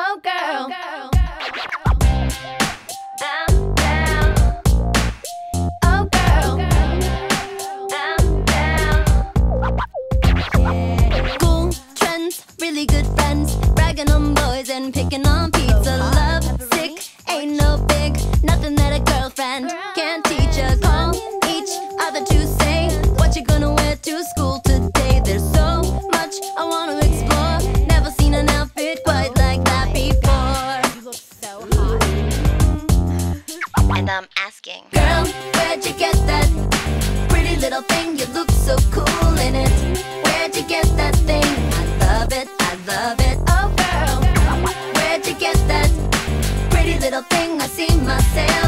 Oh, girl. Oh, girl. really good friends, bragging on boys and picking on pizza. Oh, Love sick, ain't no big, nothing that a girlfriend can't teach us. them asking Girl, where'd you get that pretty little thing? You look so cool in it Where'd you get that thing? I love it, I love it Oh girl, where'd you get that pretty little thing? I see myself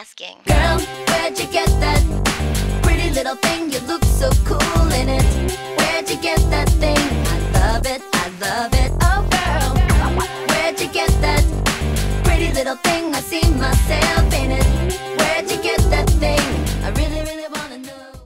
asking. Girl, where'd you get that pretty little thing? You look so cool.